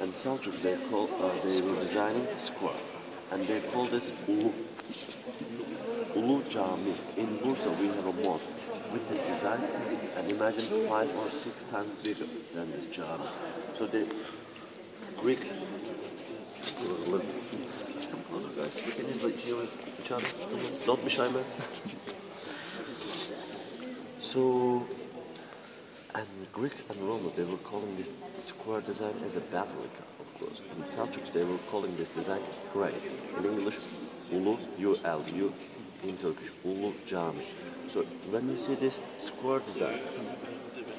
and Seljuk they call uh, they were designing square, and they call this Ulu. Ulu Jami. In Bursa we have a mosque with this design, and imagine five or six times bigger than this Jami. So the Greeks. Guys. Can. Don't be shy, man. So, and Greeks and Romans, they were calling this square design as a basilica, of course. And Seljuks, they were calling this design great. In English, Ulu, U-L-U, in Turkish, Ulu Cami. So when you see this square design,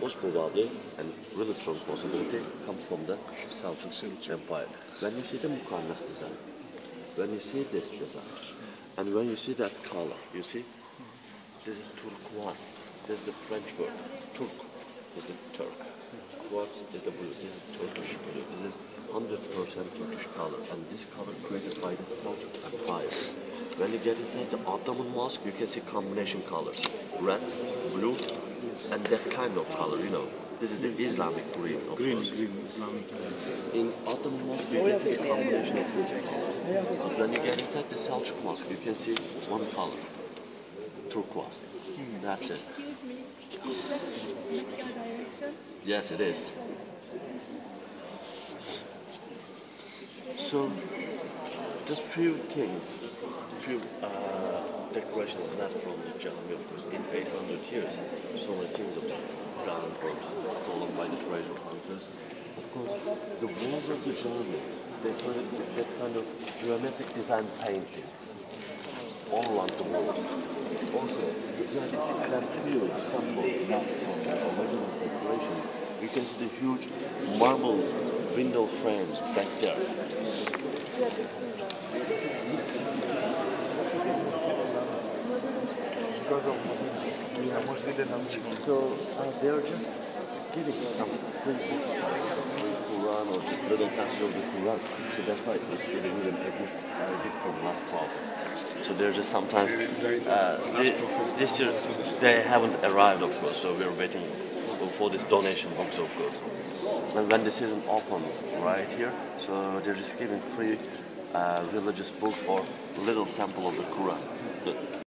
most probably, and really strong possibility, comes from the Seljuk Empire. When you see the Mukarnas design, when you see this design, and when you see that color, you see, this is turquoise. This is the French word. Turk is the Turk. Quartz is the blue. This is Turkish blue. This is 100% Turkish color. And this color created by the Seljuk Empire. When you get inside the Ottoman mosque, you can see combination colors. Red, blue, and that kind of color, you know. This is the Islamic green, of Green, course. green, Islamic. In Ottoman mosque, you can see a combination of these colors. But when you get inside the Seljuk mosque, you can see one color. Turquoise. That's it. Excuse me, is that direction? Yes, it is. So, just few things, few uh, decorations left from the Jami, of course, in 800 years. So many things of the ground were just stolen by the treasure hunters. Of course, the walls of the Jami, they created that kind of geometric design paintings all around the world. Also, can feel symbols not from original decoration. You can see the huge marble window frames back there. Of So uh, they are just giving some Quran or just little passage of the Quran. So that's why it's giving them a gift, a gift from last prophet. So they're just sometimes uh, thi- this year they haven't arrived, of course. So we're waiting for this donation box, of course. And when the season opens right here, so they're just giving free uh, religious book or little sample of the Quran.